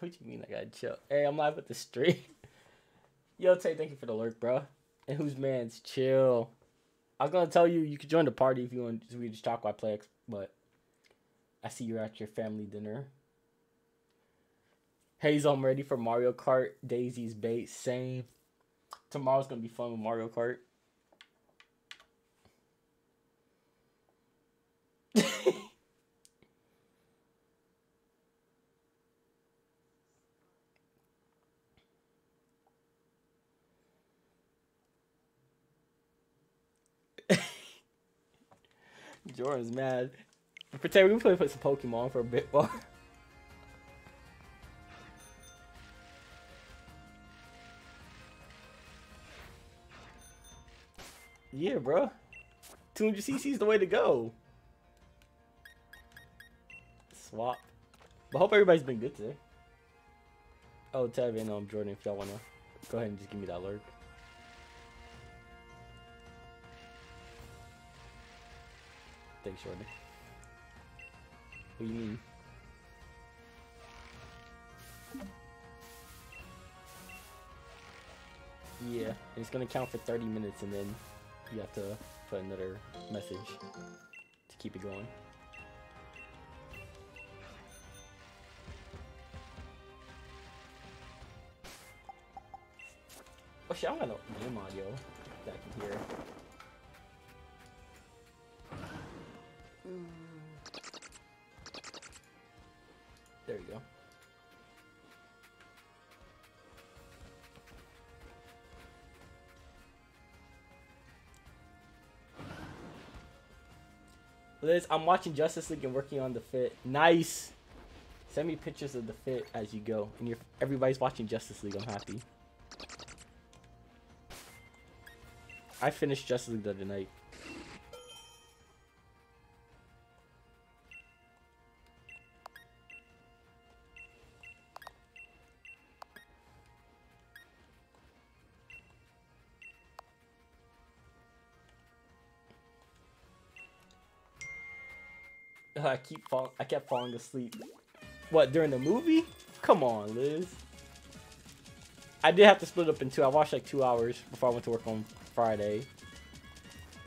what you mean I gotta chill? Hey, I'm live with the stream. Yo, Tay, thank you for the lurk, bro. And whose man's chill? I was gonna tell you you could join the party if you want. We just talk about Plex, but I see you're at your family dinner. Hazel, I'm ready for Mario Kart. Daisy's bait, same. Tomorrow's gonna be fun with Mario Kart. Jordan's mad. Pretend we can play put some Pokemon for a bit more. yeah, bro. 200 CC is the way to go. Swap. But hope everybody's been good today. Oh, Tev, I know I'm Jordan if y'all wanna go ahead and just give me that lurk. Jordan. What do you mean? Yeah, it's gonna count for 30 minutes and then you have to put another message to keep it going. Oh shit, I don't got no game audio that I can hear. Hmm. There you go. Liz, I'm watching Justice League and working on the fit. Nice. Send me pictures of the fit as you go. And you're everybody's watching Justice League. I'm happy. I finished Justice League the other night. I keep fall I kept falling asleep. What during the movie? Come on, Liz. I did have to split up in two. I watched like two hours before I went to work on Friday.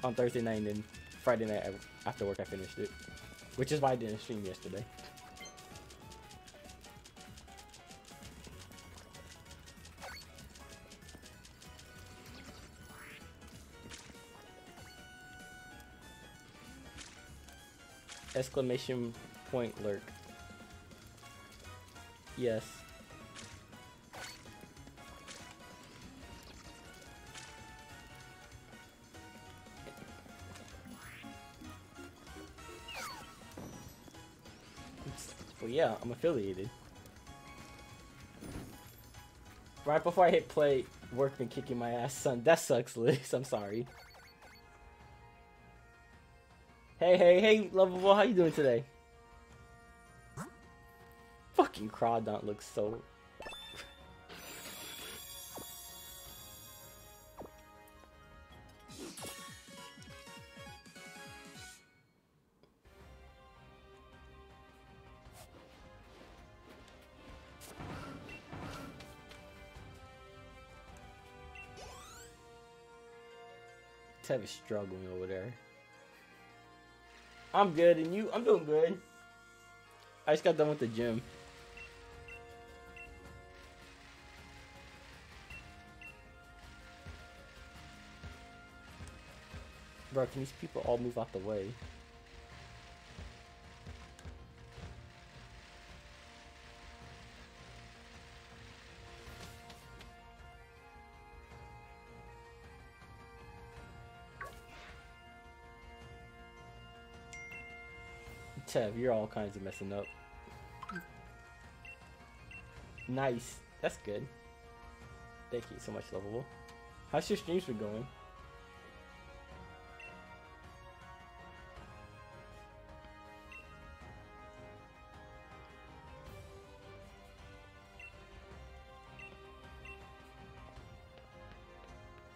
On Thursday night and then Friday night after work I finished it. Which is why I didn't stream yesterday. Exclamation point lurk. Yes. Well, yeah, I'm affiliated. Right before I hit play, work been kicking my ass, son. That sucks, Liz. I'm sorry. Hey, hey, hey, lovable, how you doing today? Fucking Crawdaunt looks so... Tev is struggling over there. I'm good, and you? I'm doing good. I just got done with the gym. Bro, can these people all move out the way? Tev, you're all kinds of messing up. Nice. That's good. Thank you so much, Lovable. How's your streams been going?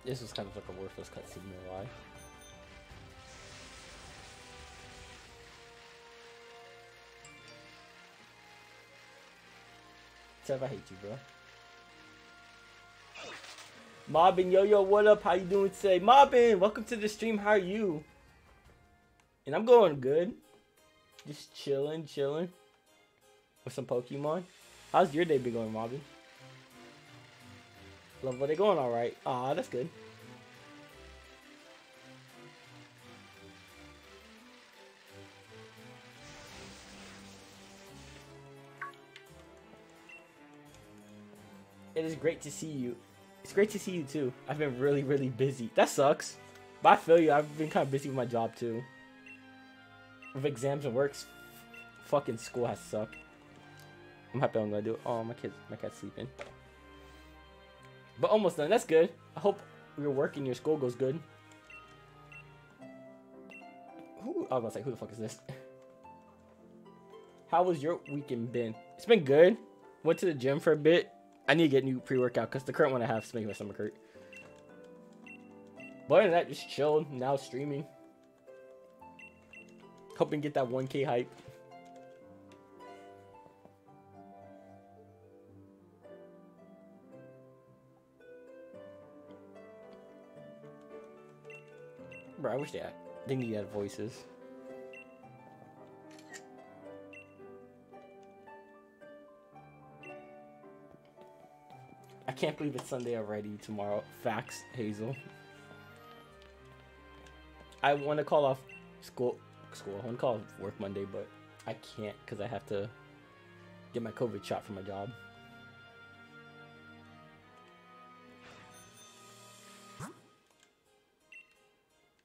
This was kind of like a worthless cutscene, in my lie. Tev, I hate you, bro. Mobbin, yo, yo, what up? How you doing today? Mobbin, welcome to the stream. How are you? And I'm going good. Just chilling, chilling. With some Pokemon. How's your day been going, Mobbin? Love, are they going alright? Aw, that's good. It is great to see you. It's great to see you too. I've been really, really busy. That sucks. But I feel you. I've been kind of busy with my job too. With exams and works, fucking school has sucked. I'm happy I'm gonna do it. Oh, my kid's my cat's sleeping. But almost done. That's good. I hope your work and your school goes good. Who? I was gonna say, who the fuck is this? How was your weekend been? It's been good. Went to the gym for a bit. I need to get new pre-workout because the current one I have is making my stomach hurt. But other that, just chill. Now streaming. Hoping to get that 1k hype. Bro, I wish they had, had voices. Can't believe it's Sunday already tomorrow. Facts, Hazel. I want to call off school. School. I want to call off work Monday, but I can't because I have to get my COVID shot for my job.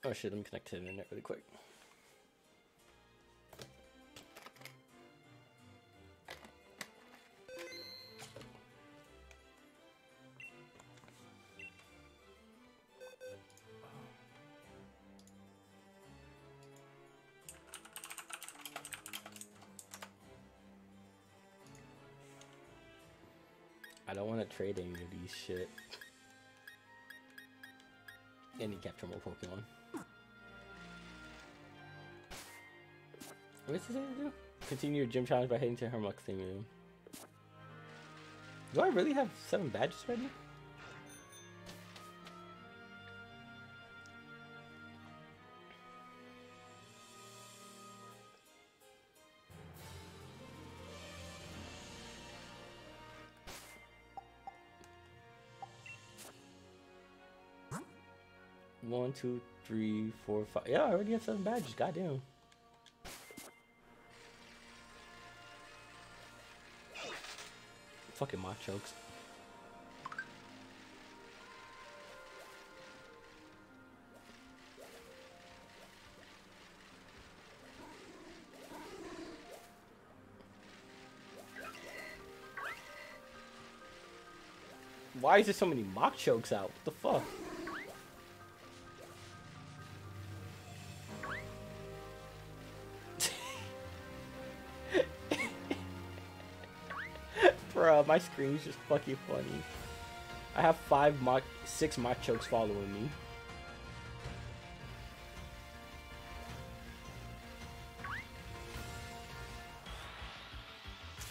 Oh shit, let me connect to the internet really quick. Shit. Any capture more Pokemon. What's this do? Continue your gym challenge by heading to Hammerlocke's thing room. Do I really have seven badges ready? One, two, three, four, five. Yeah, I already have seven badges. Goddamn. Fucking my chokes. Why is there so many Machokes out? What the fuck? My screen is just fucking funny. I have five Mach, six Machokes following me.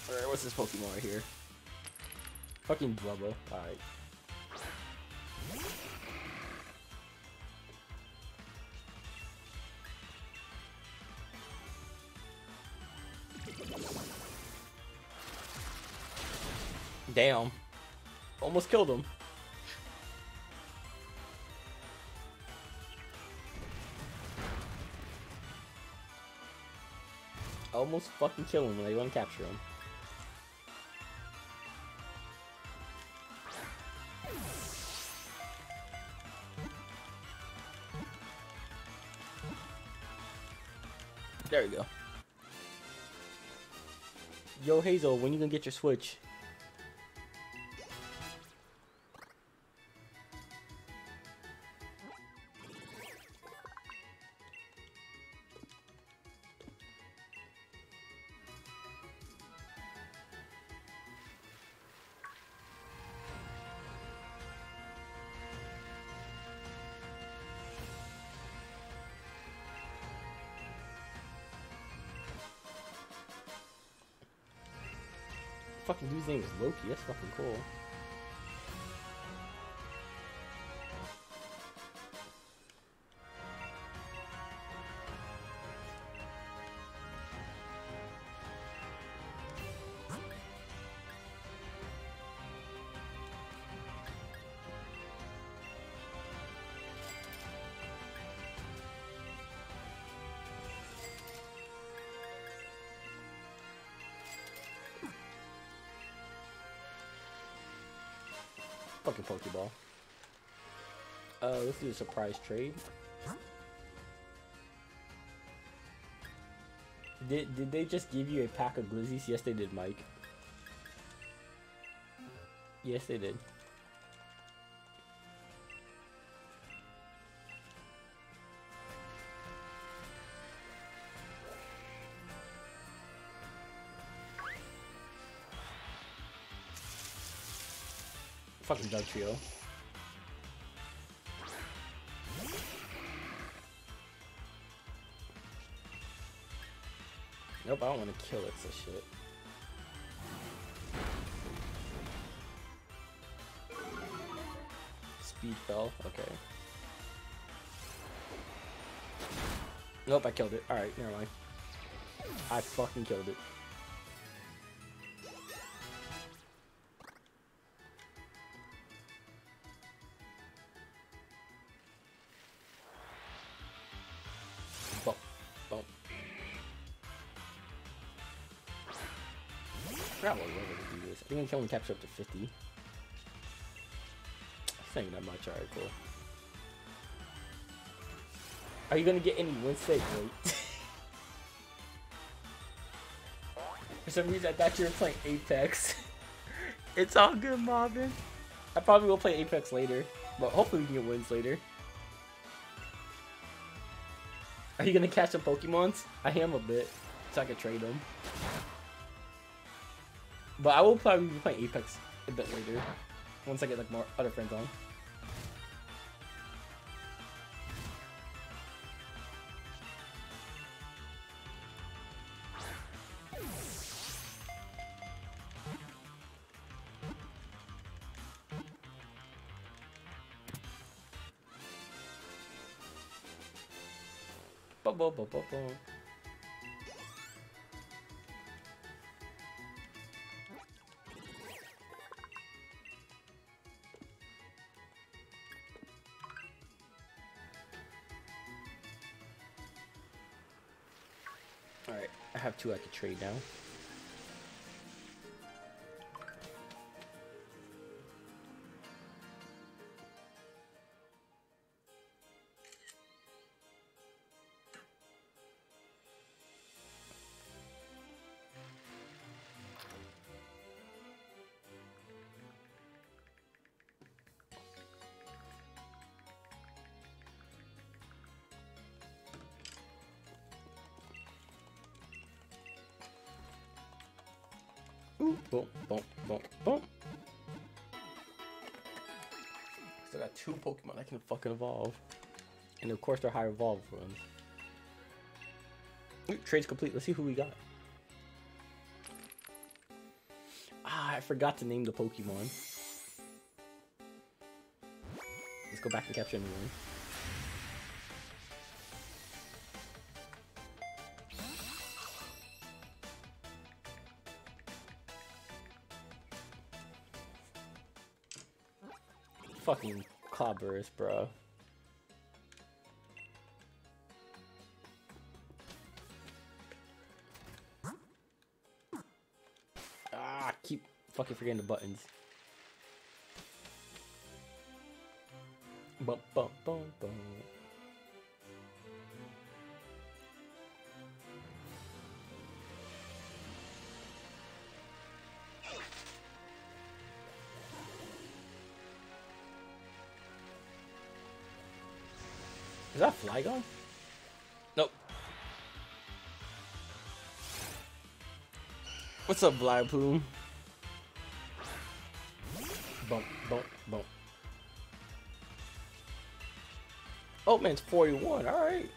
Alright, what's this Pokemon right here? Fucking Blubbo. Alright. Damn. Almost killed him. Almost fucking kill him when they want to capture him. There we go. Yo, Hazel, when you gonna get your Switch? Dude's name is Loki. That's fucking cool. Pokeball. Uh, let's do a surprise trade. Did, did they just give you a pack of glizzies? Yes, they did, Mike. Yes, they did. Fucking Dugtrio. Nope, I don't want to kill it, so shit. Speed fell, okay. Nope, I killed it. Alright, never mind. I fucking killed it. Can only capture up to 50. I think that much. Alright, cool. Are you gonna get any wins today? For some reason, I thought you were playing Apex. it's all good, Marvin. I probably will play Apex later, but hopefully we can get wins later. Are you gonna catch some Pokemons? I am a bit, so I can trade them. But I will probably be playing Apex a bit later, once I get like more other friends on. Two I could trade now. Boom, boom, boom, boom. Still got two Pokemon I can fucking evolve. And of course they're high evolved ones. Ooh, trade's complete. Let's see who we got. Ah, I forgot to name the Pokemon. Let's go back and capture a clobberers, bro. Ah, keep fucking forgetting the buttons. Bum bum bum bum. Flygon? Nope. What's up, Vileplume? Bump, bump, bump. Oh, man's 41. Alright.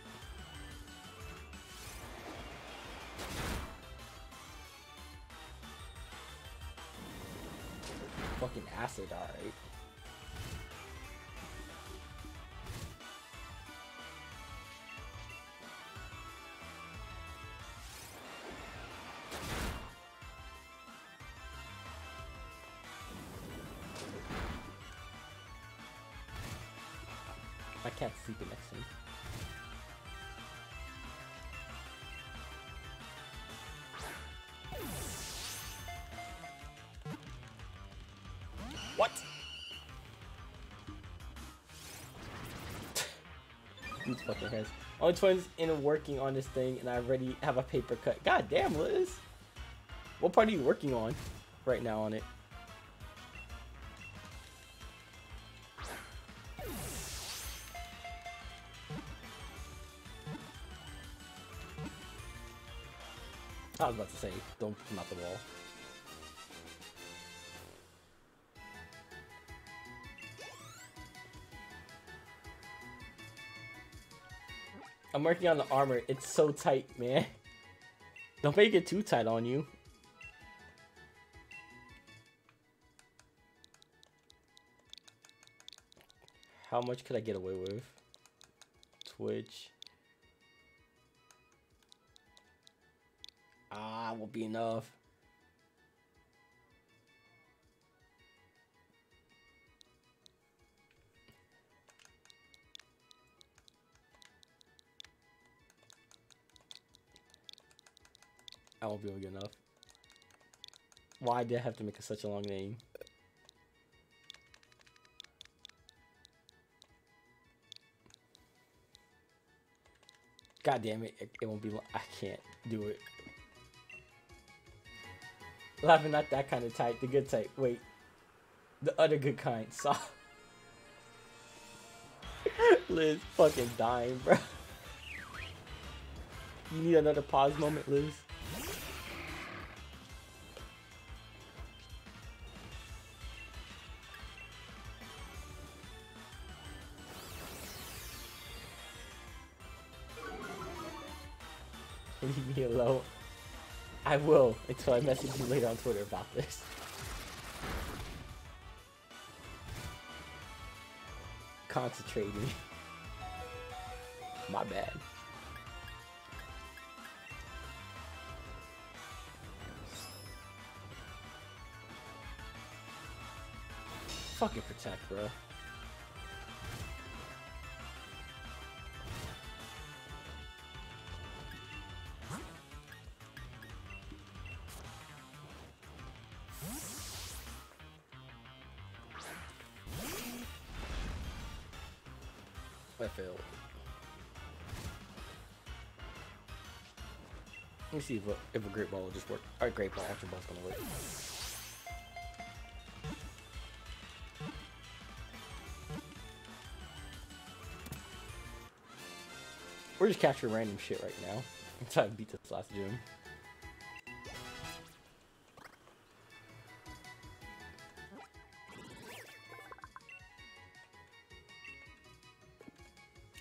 fucking acid, alright. I Only twins in working on this thing, and I already have a paper cut. God damn, Liz. What part are you working on right now on it? I was about to say, don't come out the wall. I'm working on the armor. It's so tight, man. Don't make it too tight on you. How much could I get away with? Twitch. Ah, won't be enough. I won't be get enough. Why did I have to make such a long name? God damn it, it, it won't be, I can't do it. Laughing not that kind of type, the good type. Wait. The other good kind. Saw. Liz fucking dying, bro. You need another pause moment, Liz. Leave me alone. I will until I message you later on Twitter about this. Concentrating. My bad. Fucking protect, bro. See if a, if a great ball will just work. Alright, great ball, ultra ball's gonna work. We're just capturing random shit right now. I beat this last gym.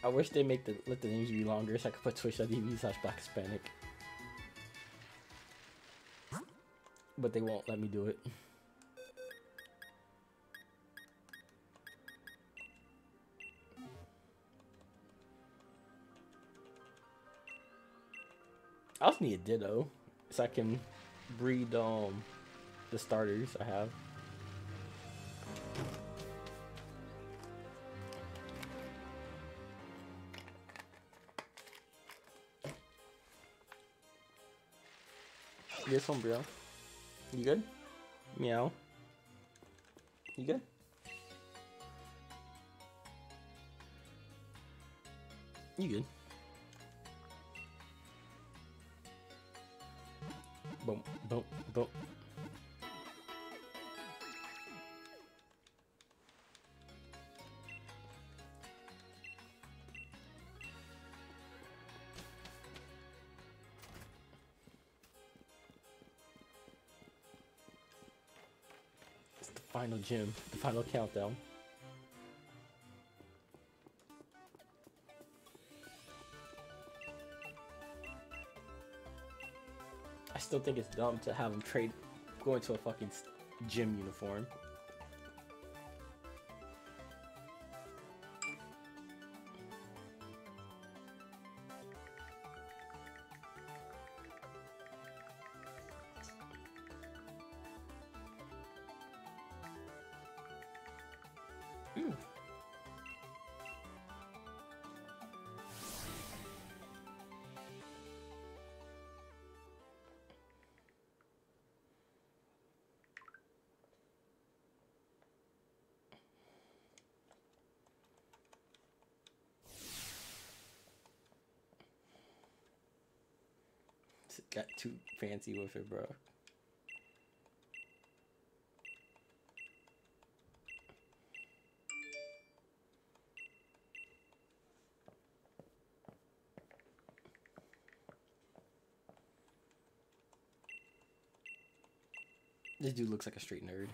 I wish they make the let the names be longer so I could put twitch.tv slash black Hispanic. But they won't let me do it. I also need a ditto so I can breed um the starters I have. One, bro. You good? Meow. You good? You good? Boom, boom, boom. Gym, the final countdown. I still think it's dumb to have him trade, go into a fucking gym uniform. Fancy with it, bro. This dude looks like a straight nerd.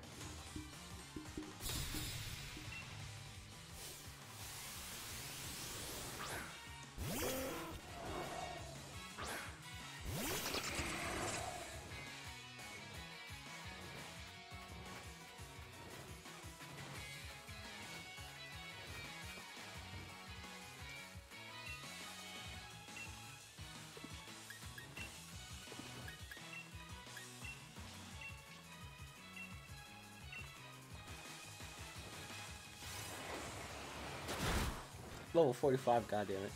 Level 45, goddammit.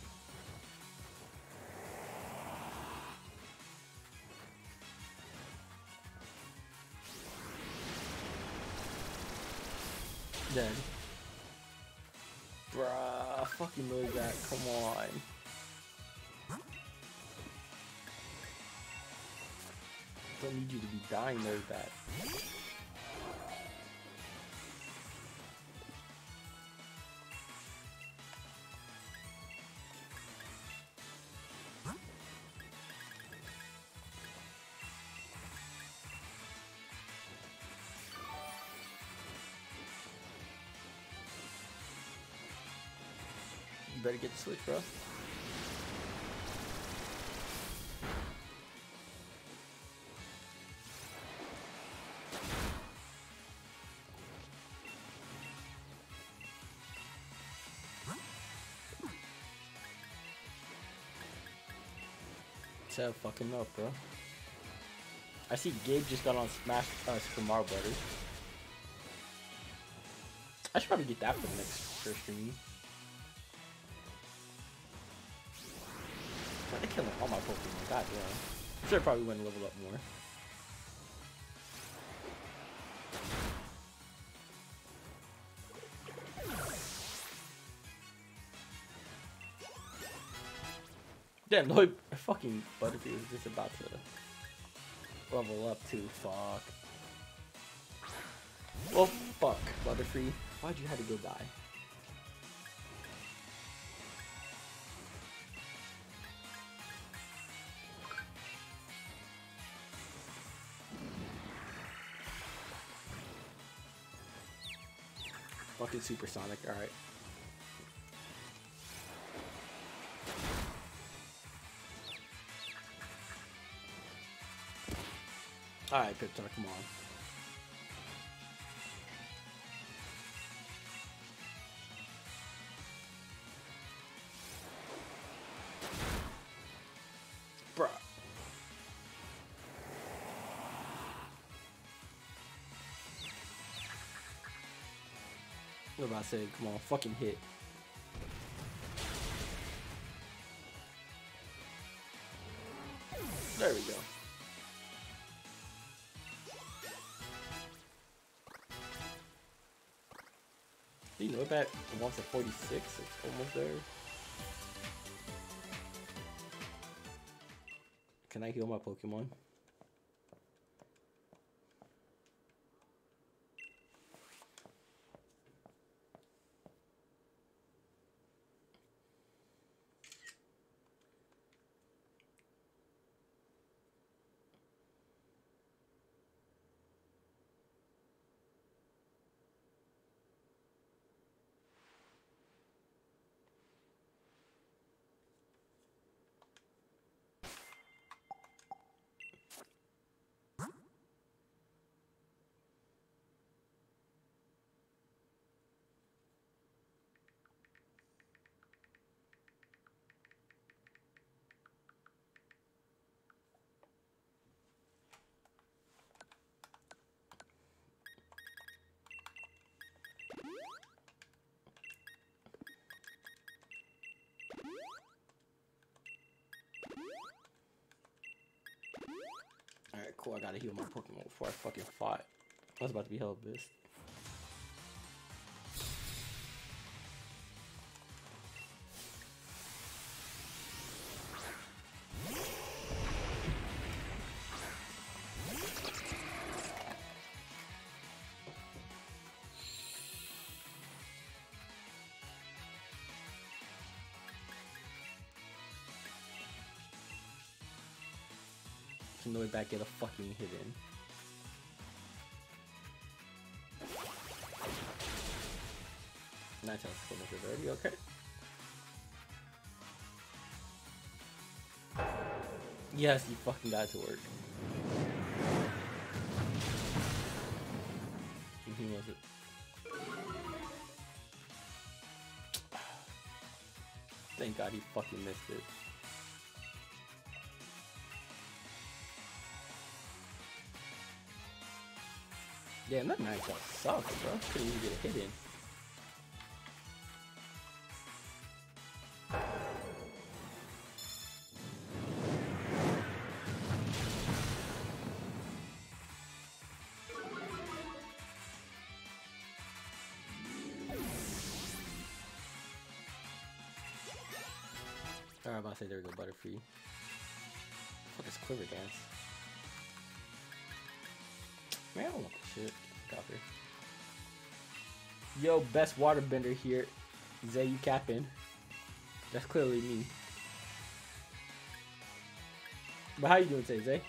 Dead. Bruh, fucking move that, come on. Don't need you to be dying there that. Better get the switch, bro. So fucking up, bro. I see Gabe just got on Smash uh, Super Mario Brothers. I should probably get that for the next stream. God damn. Should probably went and leveled up more. Damn, no, fucking Butterfree is just about to level up too. Fuck. Well, fuck, Butterfree. Why'd you have to go die? Fucking supersonic, alright. Alright, Pupitar, come on. Say? Come on, fucking hit. There we go. Do you know that once at 46, it's almost there? Can I heal my Pokemon? Alright, cool. I gotta heal my Pokemon before I fucking fight. I was about to be hell pissed. way back get a fucking hit in. Nine times four meters already, okay. Yes, you fucking got to work. He it. Thank God he fucking missed it. Damn, that shot sucks, bro. Couldn't even get a hit in. Alright, I'm about to say there we go, Butterfree. Fuck is Quiver Dance? Man, I don't want this shit. Yo, best waterbender here. Zay, you capping. That's clearly me. But how you doing today, Zay?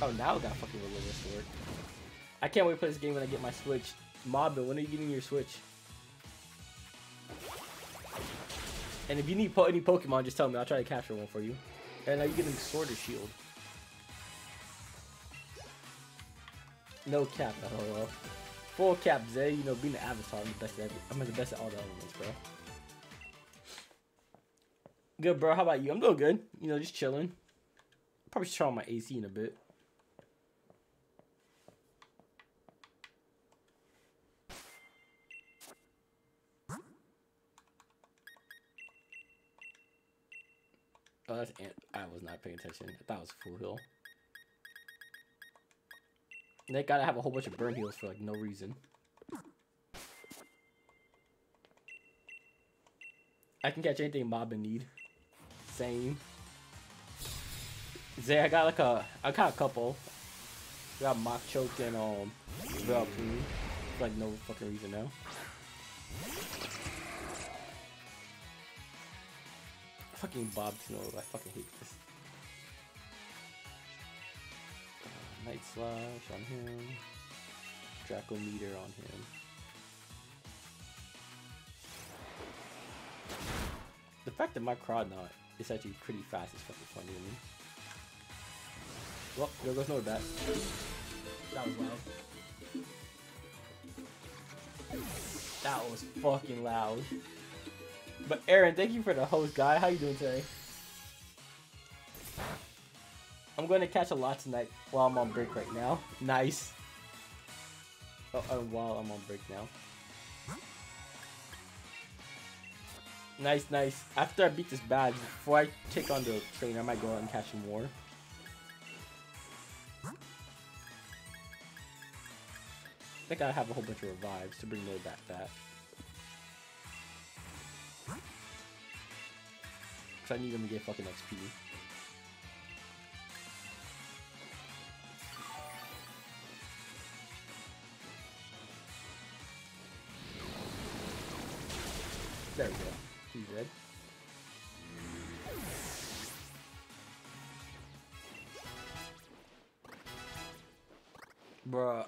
Oh, now I got fucking religious to work. I can't wait to play this game when I get my Switch. Mobbin, when are you getting your Switch? And if you need po any Pokemon, just tell me. I'll try to capture one for you. And are you getting Sword or Shield? No cap, lol. Full cap, Zay. You know, being the Avatar, I'm the best at every I'm the best at all the elements, bro. Good, bro. How about you? I'm doing good. You know, just chilling. Probably try on my AC in a bit. Oh, that's Ant. I was not paying attention. I thought it was Full Heal. They gotta have a whole bunch of burn heals for like no reason. I can catch anything Mob in need. Same. Zay, I got like a, I got a couple. I got Machoke and um. For like no fucking reason now. Fucking Bob Snow, I fucking hate this. Night Slash on him. Draco Meteor on him. The fact that my Crawdaunt is actually pretty fast is fucking funny to me. Well, there goes Noibat. That was loud. That was fucking loud. But Aaron, thank you for the host, guy. How you doing today? I'm going to catch a lot tonight while I'm on break right now. Nice. Oh, uh, while I'm on break now. Nice, nice. After I beat this badge, before I take on the trainer, I might go out and catch more. I think I have a whole bunch of revives to bring Noah back that. Cause I need them to get fucking XP.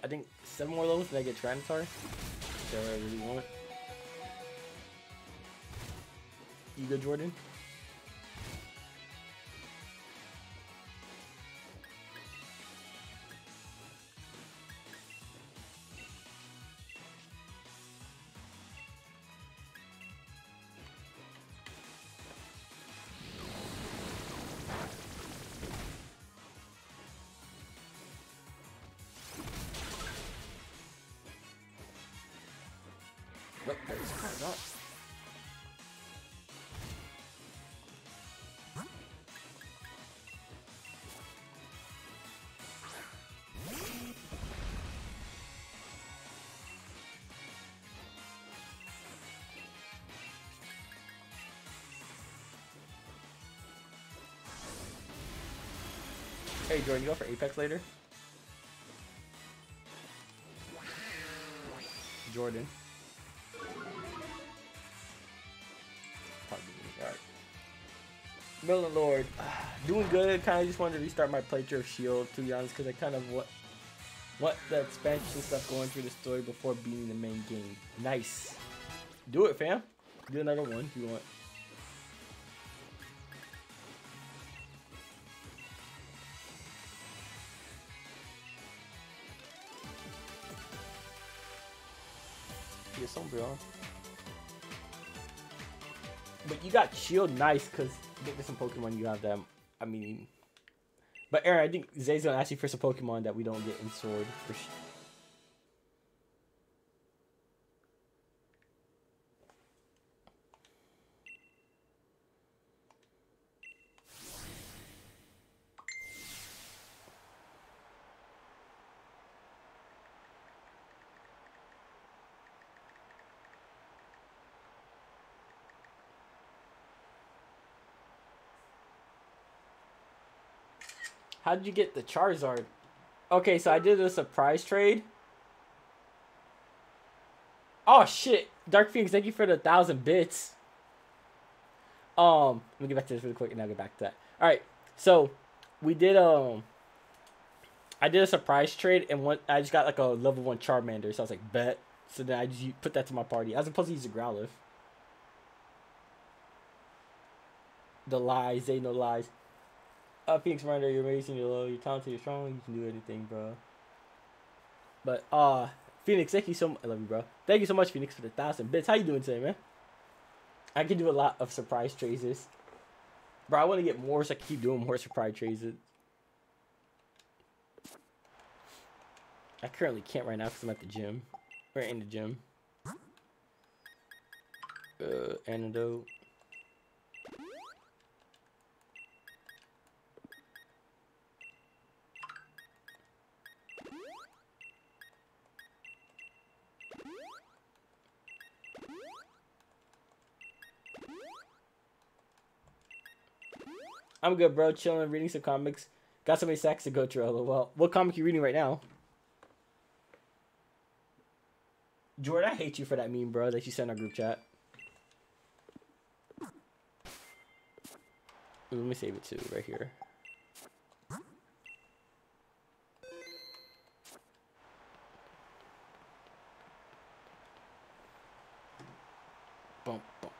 I think seven more levels and I get Tyranitar. Is that what I really want? You good, Jordan? Hey Jordan, you go for Apex later? Jordan. Alright. Merlin Lord, doing good. Kind of just wanted to restart my playthrough of Shield, to be honest, because I kind of what what the expansion stuff going through the story before beating the main game. Nice. Do it, fam. Do another one if you want. You got shield nice because there's some Pokemon you have them. I mean, but Aaron, I think Zay's gonna ask you for some Pokemon that we don't get in Sword for. How did you get the Charizard? Okay, so I did a surprise trade. Oh shit, Dark Phoenix, thank you for the thousand bits. Um, let me get back to this really quick, and I'll get back to that. All right, so we did um, I did a surprise trade, and one I just got like a level one Charmander, so I was like bet. So then I just put that to my party. I was supposed to use a Growlithe. The lies, they no lies. Uh, Phoenix Rider, you're amazing, you're low, you're talented, you're strong, you can do anything, bro. But, uh, Phoenix, thank you so much. I love you, bro. Thank you so much, Phoenix, for the thousand bits. How you doing today, man? I can do a lot of surprise traces. Bro, I want to get more so I can keep doing more surprise traces. I currently can't right now because I'm at the gym. We're in the gym. Uh, antidote. I'm good, bro. Chilling, reading some comics. Got so many sacks to go through. Well, what comic you reading right now? Jordan, I hate you for that meme, bro, that you sent our group chat. Let me save it too, right here. Bump, bump.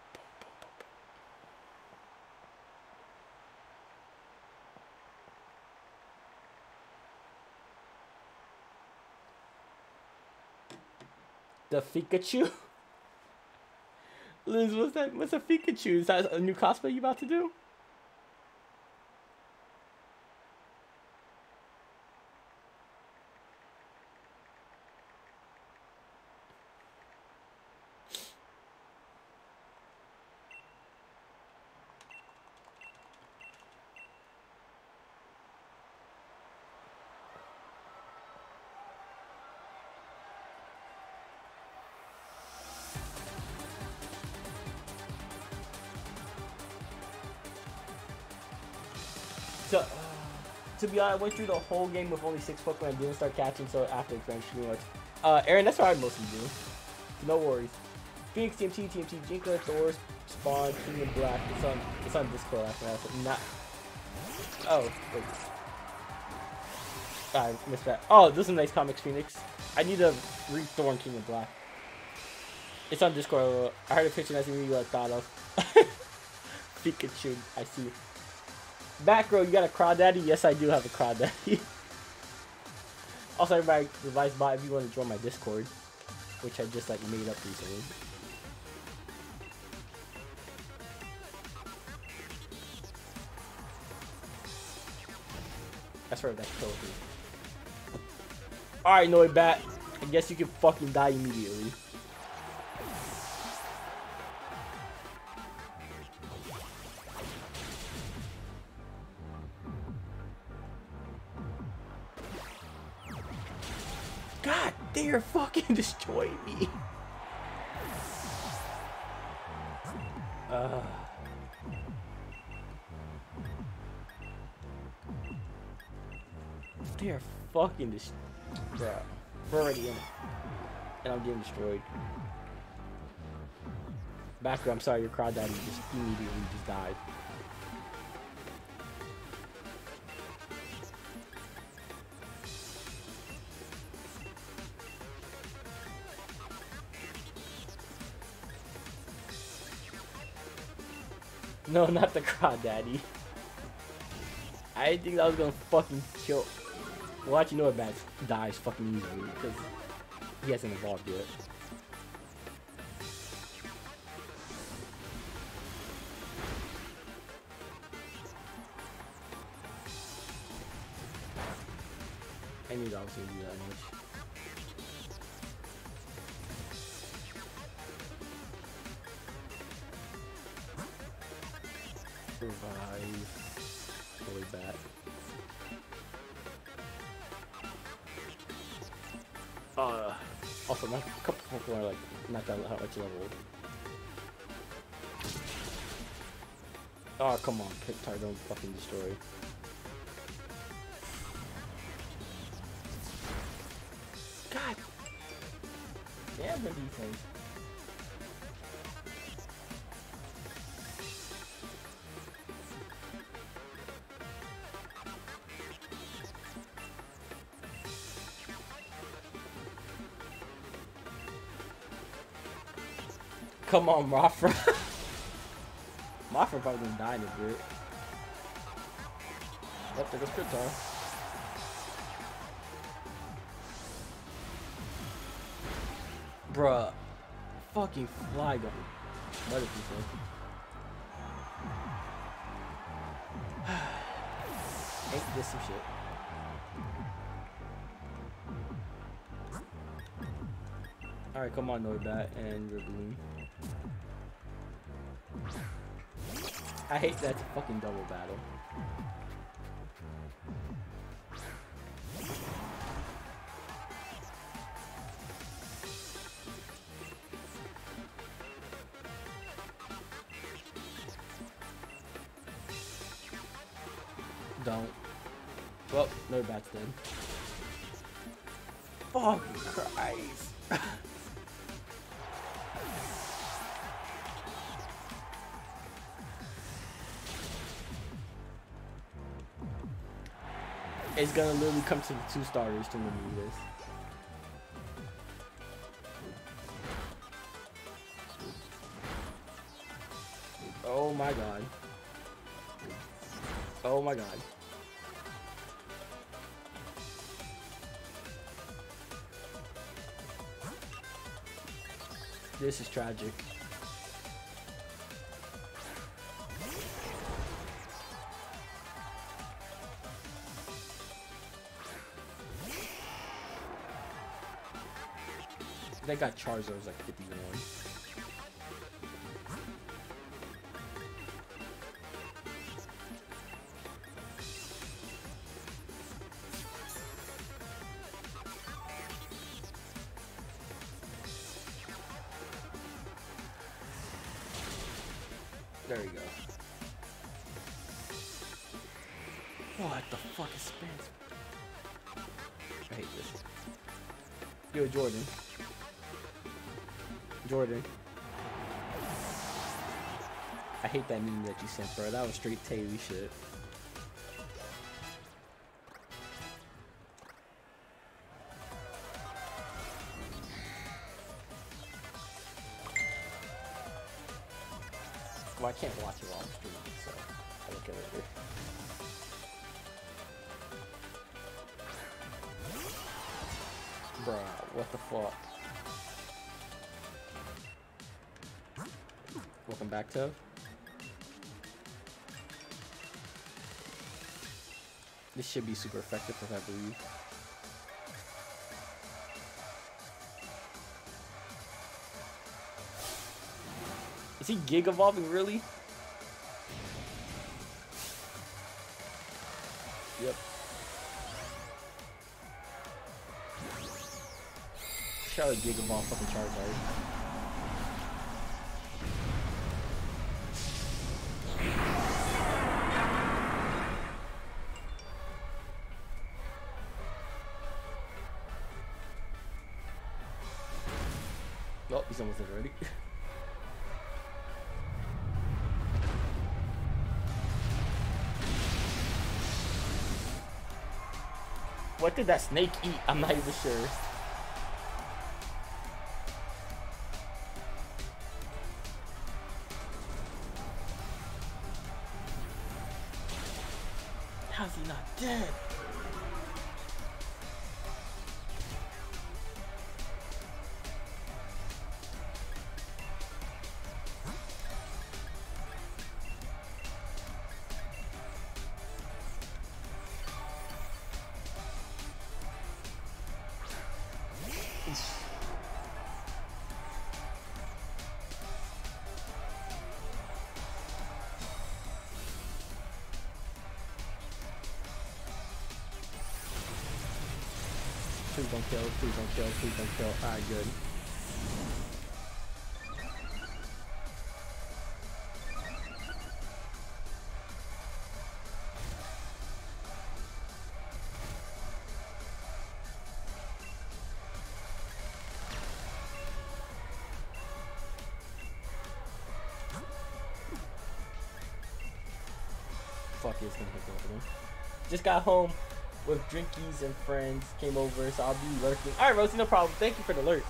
The Pikachu? Liz, what's that? What's a Pikachu? Is that a new cosplay you about to do? So, uh, to be honest, I went through the whole game with only six Pokemon. I didn't start catching so after expansion pretty much. Uh, Aaron, that's what I mostly do. No worries. Phoenix TMT, TMT, Jinkler, Thor, Spawn, King and Black. It's on, it's on Discord after that. So not. Oh, wait. I missed that. Oh, this is a nice comics, Phoenix. I need to read Thorn, King and Black. It's on Discord. I heard a picture and I see thought of. Pikachu, I see. Back row, you got a crawdaddy? Yes, I do have a crawdaddy. also, everybody, device bot if you want to join my Discord, which I just like made up recently. That's right, that's cool. Alright, Noibat. I guess you can fucking die immediately. Fucking destroying me. Uh. They are fucking destroyed. Bro, we're already in it. And I'm getting destroyed. Backer, I'm sorry, your crowd daddy just immediately just died. No, not the crawdaddy. I didn't think I was gonna fucking kill. Well, actually, no, Bat dies fucking easily because he hasn't evolved yet. I knew that was gonna do that much. Also, a couple people are like not that much level. Oh, ah, come on, Pupitar, don't fucking destroy. Come on, Mothra. Mothra probably gonna die in a bit. Oh, there goes Cryptar. Bruh. Fucking Flygon. What is he say? Ain't this some shit? Alright, come on, Noibat and Rillaboom. I hate that fucking double battle. It's gonna literally come to the two starters to win this. Oh my god. Oh my god. This is tragic. They got Charizard's like 51. There you go. What the fuck is Spence? I hate this. Yo, Jordan. Jordan. I hate that meme that you sent, bro. That was straight Taylor shit. Well, I can't watch it while I'm streaming, This should be super effective if I believe. Is he gig evolving really? Yep. Shout out Gig Evolve fucking Charizard. Almost there already. what did that snake eat? I'm not even sure. Please don't kill, please don't kill. Alright, good. Fuck it, it's gonna hit both of. Just got home with drinkies and friends. Came over, so I'll be lurking. Alright, Rosie, no problem. Thank you for the alert.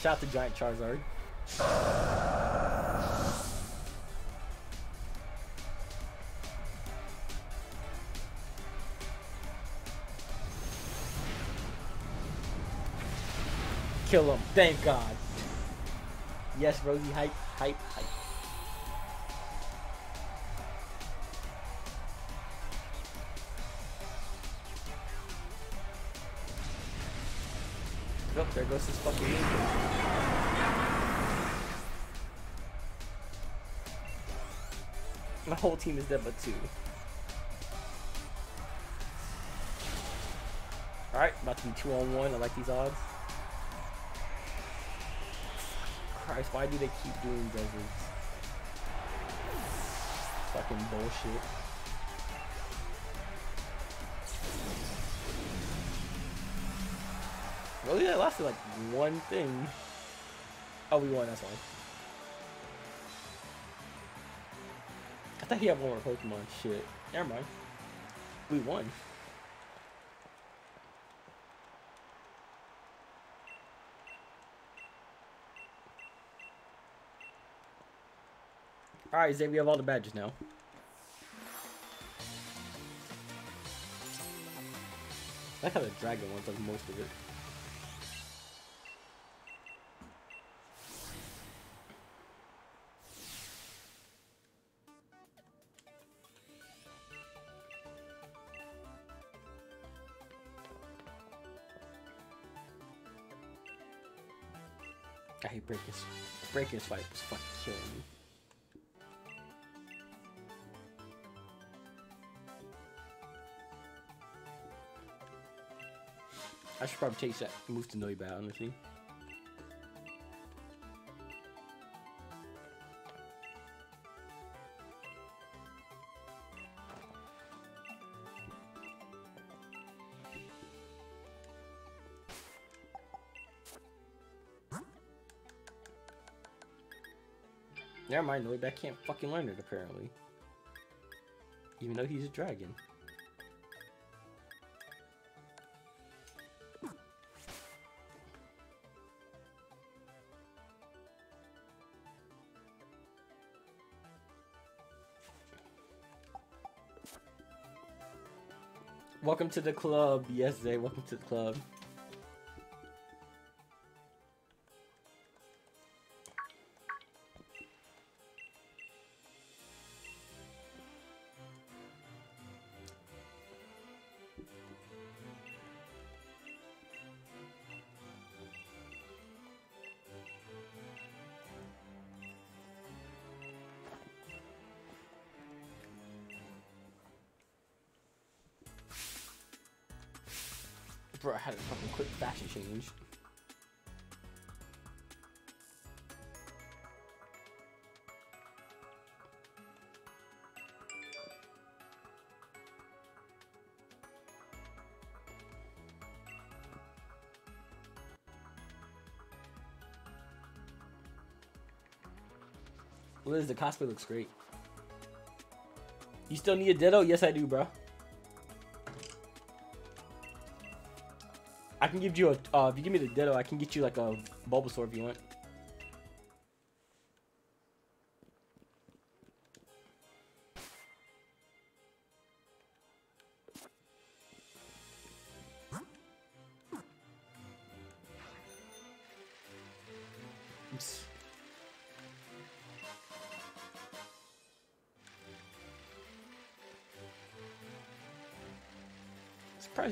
Shout out to Giant Charizard. Kill him. Thank God. Yes, Rosie, hype, hype, hype. Oh, there goes this fucking ninja. My whole team is dead but two. Alright, about to be two on one. I like these odds. Why do they keep doing deserts? Fucking bullshit. Really, that lasted like one thing. Oh, we won, that's why. I thought he had one more Pokemon. Shit. Never mind. We won. Alright, Zay, we have all the badges now. I like how the dragon one like most of it. I hate breaking breaking fight was fucking killing me. I should probably change that move to Noibat, honestly. Never mind, Noibat can't fucking learn it, apparently. Even though he's a dragon. Welcome to the club. Yes, Zay, welcome to the club. Had a fucking quick fashion change. Liz, the cosplay looks great. You still need a ditto? Yes, I do, bro. I can give you a, uh, if you give me the ditto, I can get you like a Bulbasaur if you want.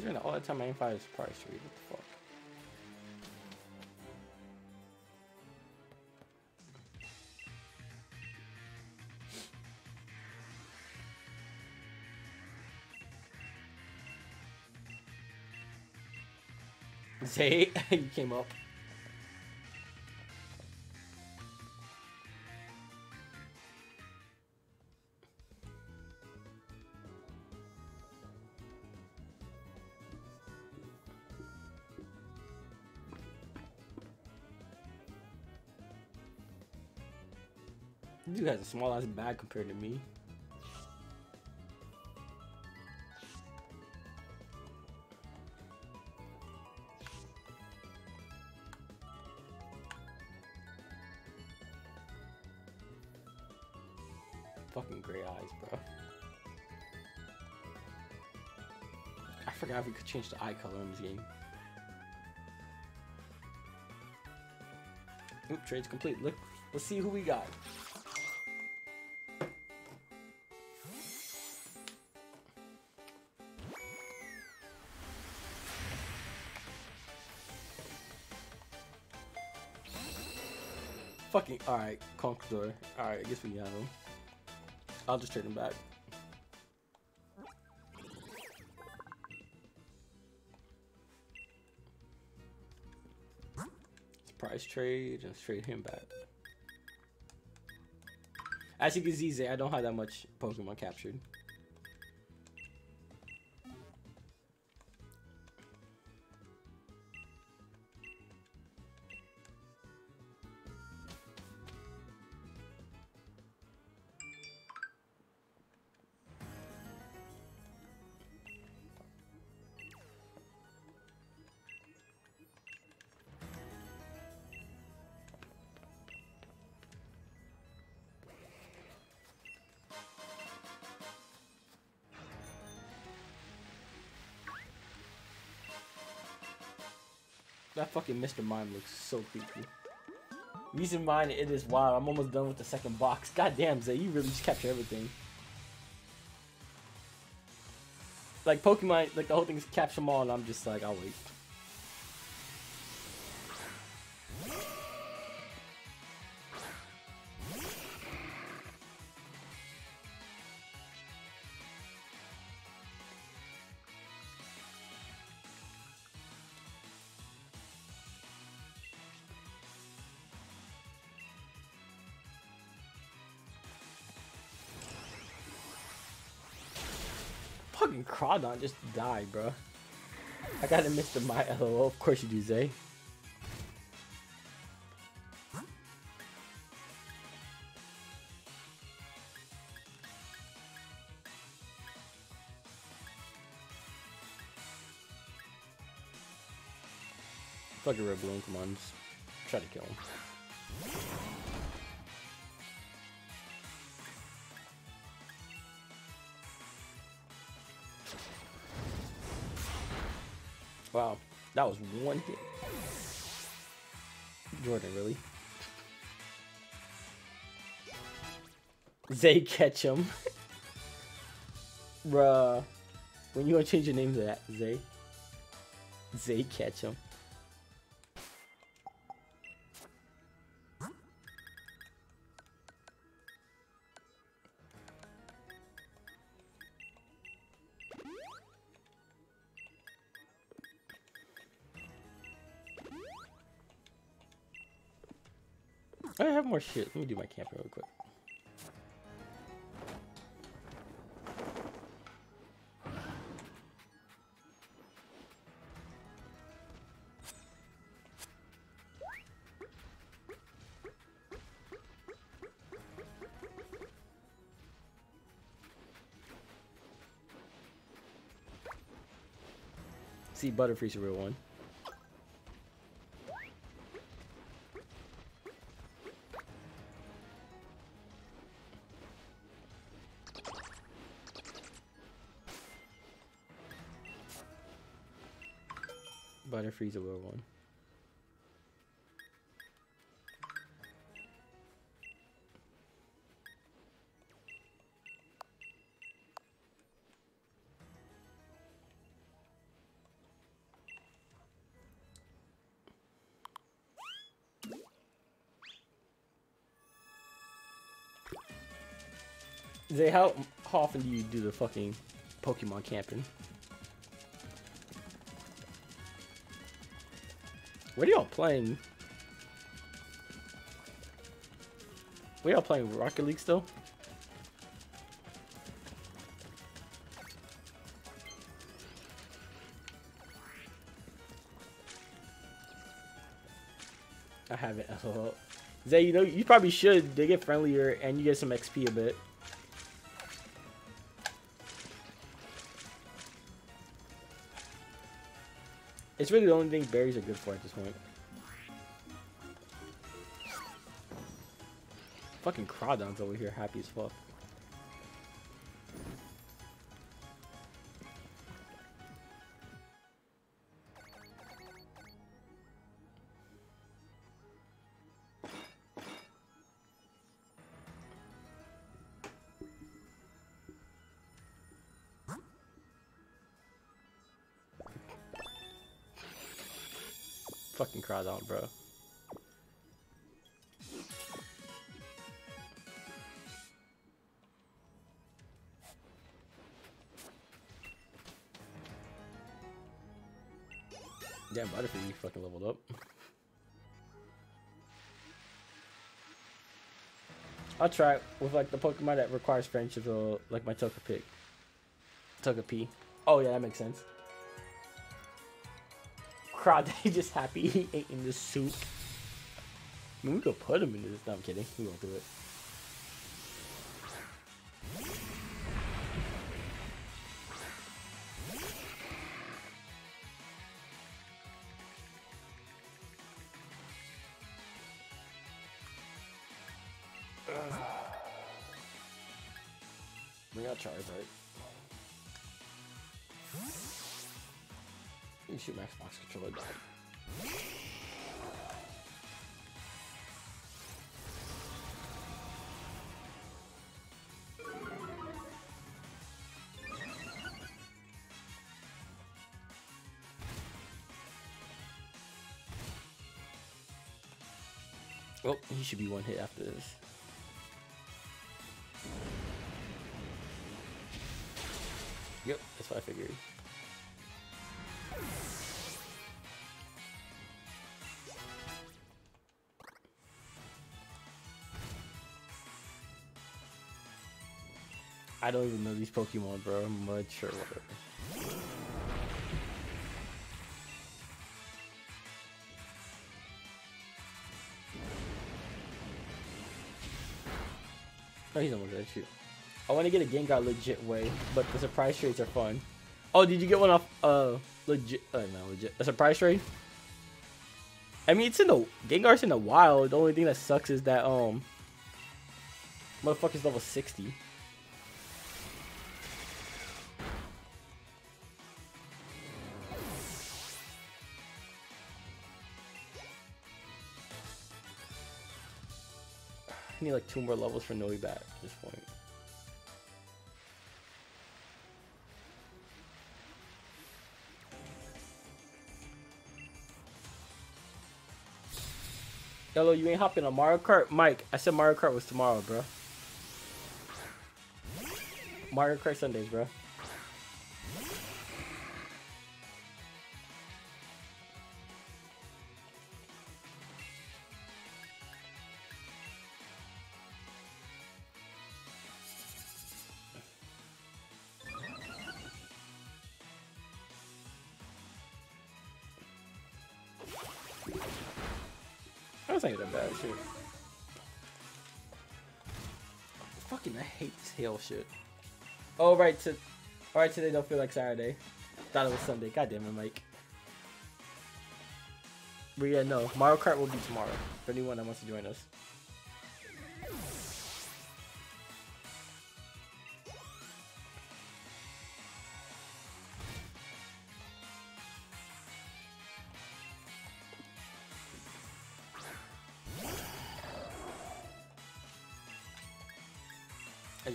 You're all the time I ain't find a surprise trade. What the fuck? Zay, you came up. You has a small ass bag compared to me. Fucking gray eyes, bro. I forgot if we could change the eye color in this game. Oop, trade's complete. Look, let's see who we got. Alright, Conqueror. Alright, I guess we have him. I'll just trade him back. Surprise trade and trade him back. As you can see, I don't have that much Pokemon captured. Fucking Mr. Mime looks so creepy. Reason mine, it is wild. I'm almost done with the second box. God damn, Zay, you really just capture everything. Like Pokemon, like the whole thing's capture them all, and I'm just like, I'll wait. Fucking Crawdaunt just died, bro. I gotta miss the my LOL. Of course you do, Zay. Fucking Red Balloon, come on. Just try to kill him. One hit. Jordan, really? Zay Ketchum. Bruh. When you gonna change your name to that, Zay? Zay Ketchum. Shit. Let me do my camping real quick. See, Butterfree's a real one. tree's a one. Zay, how often do you do the fucking Pokemon camping? What are y'all playing? We all playing Rocket League still? I haven't. Zay, you know, you probably should. They get friendlier and you get some XP a bit. It's really the only thing berries are good for at this point. Fucking Crawdaunt's over here happy as fuck. Bro. Damn, Butterfree, you fucking leveled up. I'll try it with like the Pokemon that requires friendship, or like my Togepi. Togepi. Oh yeah, that makes sense. Crawdaddy just happy he ate in the soup. I mean, we could put him in this. No, I'm kidding. We won't do it. Shoot Max Box controller died. Well, oh, he should be one hit after this. Yep, that's what I figured. I don't even know these Pokemon, bro. Mud sure whatever. Oh, he's almost dead. Shoot. I want to get a Gengar legit way, but the surprise trades are fun. Oh, did you get one off? Uh, legit. Uh, no, legit. A surprise trade. I mean, it's in the Gengar's in the wild. The only thing that sucks is that um, motherfucker's level sixty. Need like two more levels for Noibat at this point. Hello, you ain't hopping on Mario Kart? Mike, I said Mario Kart was tomorrow, bro. Mario Kart Sundays, bro. Shit. Fucking, I hate this hail shit. Oh, right, to, alright, today don't feel like Saturday. Thought it was Sunday. God damn it, Mike. But yeah, no, Mario Kart will be tomorrow for anyone that wants to join us.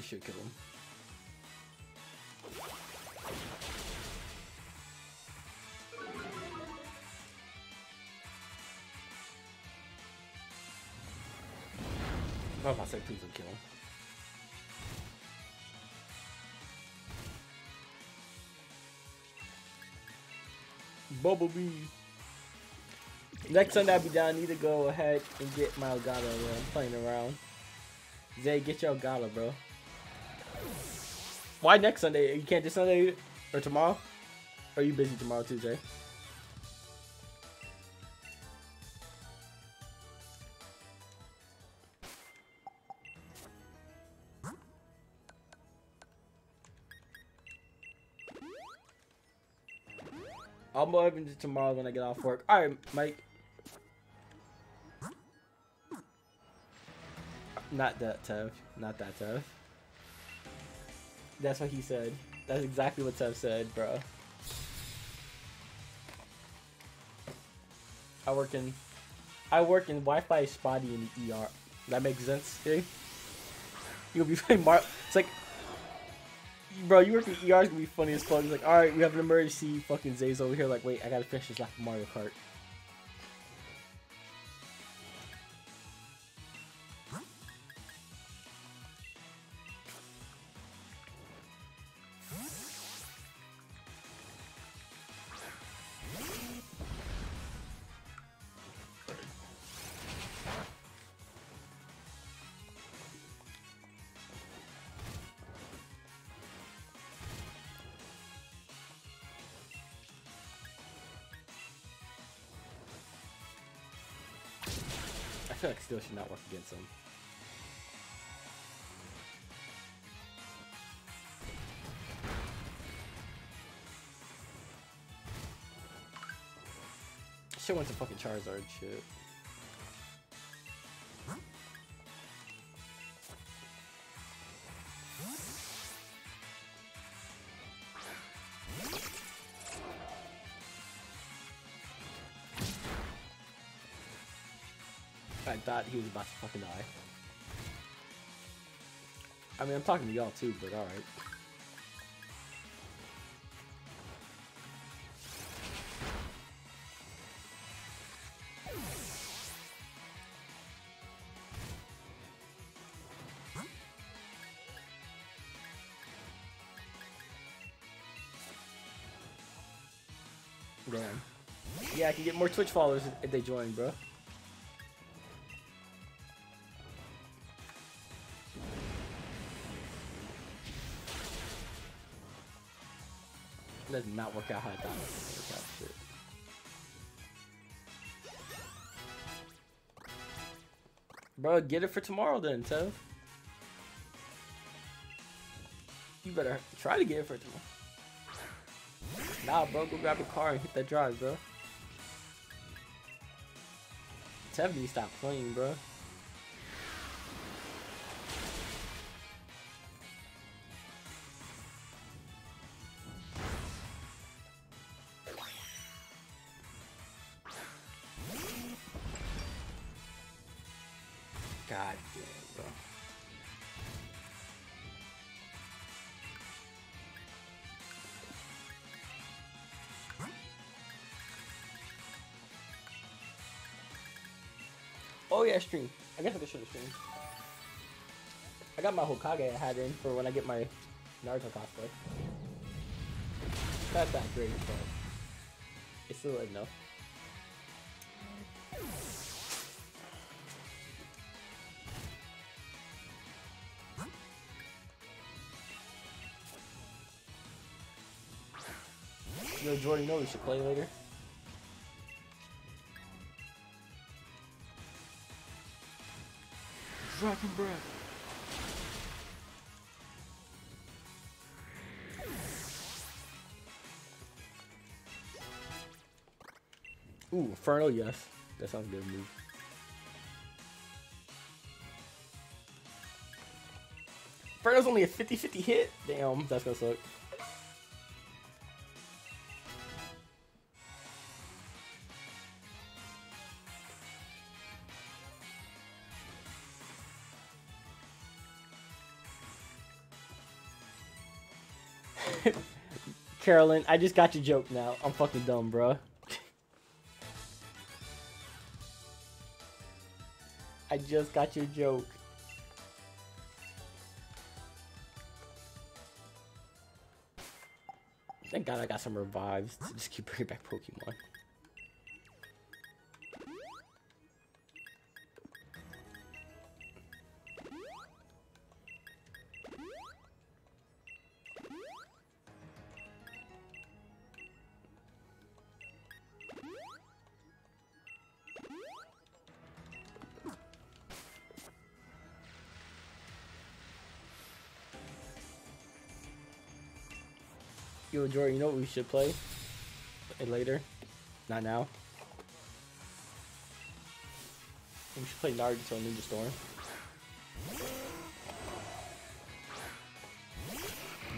should kill him. If I myself, please don't kill him. Bubble Bumblebee. Next time that be down, I need to go ahead and get my Elgato. I'm playing around. Zay, get your Elgato, bro. Why next Sunday? You can't do Sunday or tomorrow? Or are you busy tomorrow, Tuesday? I'll go open tomorrow when I get off work. Alright, Mike. Not that tough. Not that tough. That's what he said. That's exactly what Tev said, bro. I work in I work in Wi-Fi spotty in the ER. That makes sense, eh? You'll be playing Mar it's like Bro, you work in ER is gonna be funny as fuck. It's like, alright, we have an emergency. Fucking Zay's over here. Like, wait, I gotta finish this lap Mario Kart. Steel should not work against him. Shit went to fucking Charizard shit. Thought he was about to fucking die. I mean, I'm talking to y'all too, but alright. Damn. Yeah, I can get more Twitch followers if they join, bro. Does not work out how I thought it work out. Shit. Bro, get it for tomorrow then, Tev. You better try to get it for tomorrow. Nah, bro, go grab a car and hit that drive, bro. Tev to stop playing, bro. God damn, bro. Oh yeah, stream. I guess I should have streamed. I got my Hokage hat in for when I get my Naruto cosplay. That's Not that great, but it's still enough. Yo, Jordan, know we should play later. Dragon Breath. Ooh, Inferno, yes. That sounds good move. Inferno's only a 50-50 hit? Damn, that's gonna suck. Carolyn, I just got your joke now. I'm fucking dumb, bro. I just got your joke. Thank God I got some revives to just keep bringing back Pokemon. Yo, Jordan, you know what we should play? later. Not now. We should play Naruto Ninja Storm.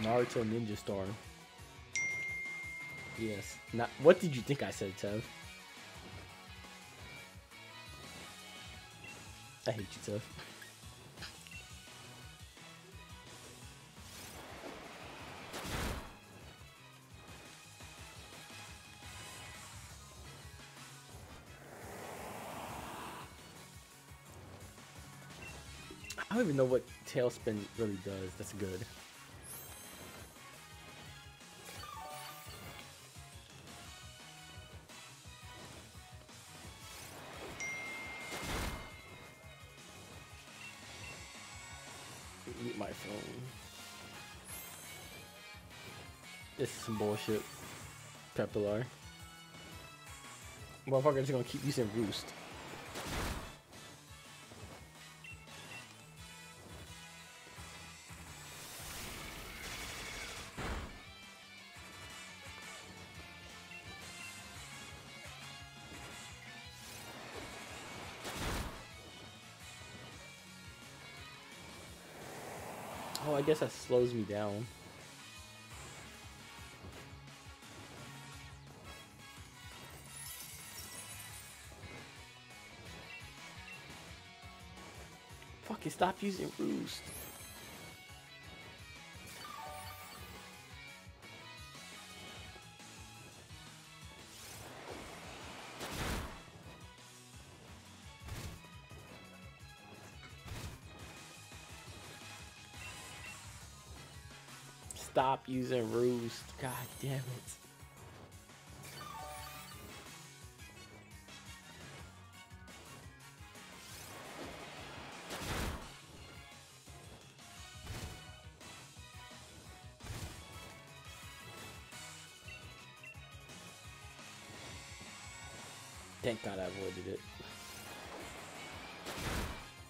Naruto Ninja Storm. Yes. Not. What did you think I said, Tev? I hate you, Tev. I don't even know what Tailspin really does. That's good. Mute my phone. This is some bullshit. Pupitar. Motherfuckers gonna keep using Roost. I guess that slows me down. Fucking stop using Roost. Stop using Roost. God damn it. Thank God I avoided it.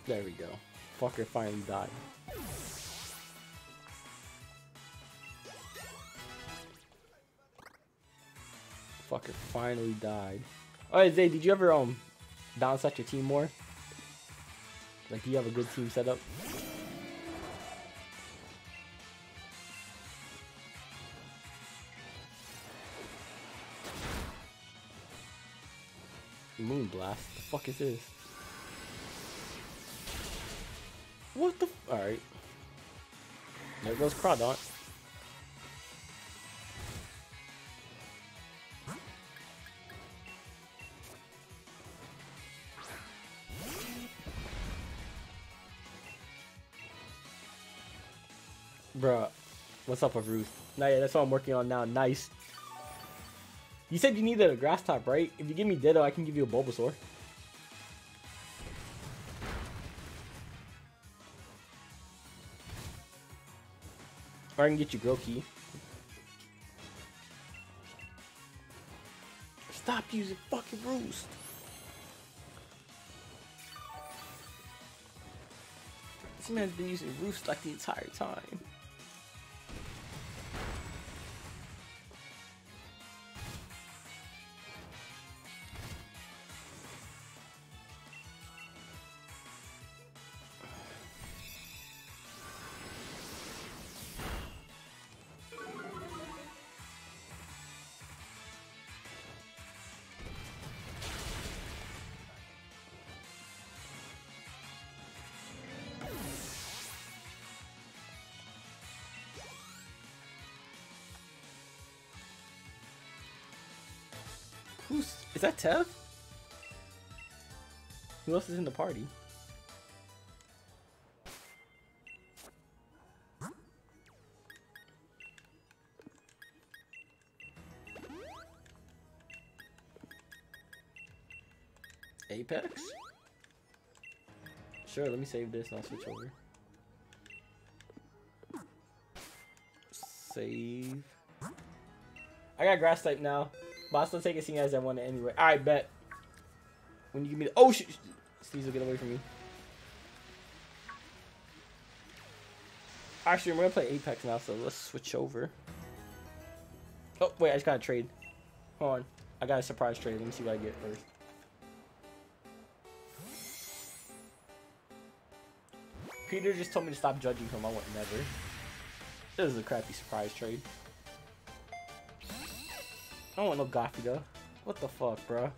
There we go. Fucker finally died. Finally died. Alright, Zay, did you ever um balance out your team more? Like, do you have a good team set up? Moonblast? The fuck is this? What the? Alright. There goes Crawdaunt. Bruh, what's up with Ruth? Nah, yeah, that's what I'm working on now. Nice. You said you needed a grass type, right? If you give me Ditto, I can give you a Bulbasaur. Or I can get you Grookey. Stop using fucking Roost. This man's been using Roost like the entire time. Is that Tev? Who else is in the party? Apex? Sure, let me save this and I'll switch over. Save. I got grass type now. But I'll still take it seeing as I want it anyway. Alright, bet. When you give me the- Oh shit! Steve's will get away from me. Actually, we're gonna play Apex now, so let's switch over. Oh, wait, I just got a trade. Hold on. I got a surprise trade. Let me see what I get first. Peter just told me to stop judging him. I would never. This is a crappy surprise trade. I don't want no Goffy though. What the fuck, bro?